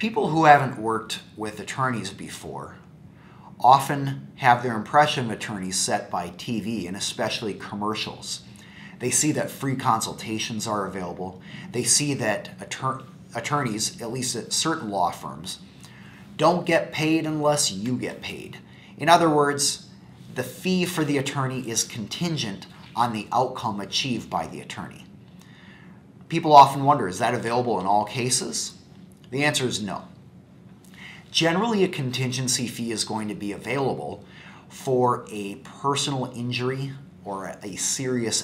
People who haven't worked with attorneys before often have their impression of attorneys set by TV and especially commercials. They see that free consultations are available. They see that attor- attorneys, at least at certain law firms, don't get paid unless you get paid. In other words, the fee for the attorney is contingent on the outcome achieved by the attorney. People often wonder is that available in all cases? The answer is no. Generally, a contingency fee is going to be available for a personal injury or a serious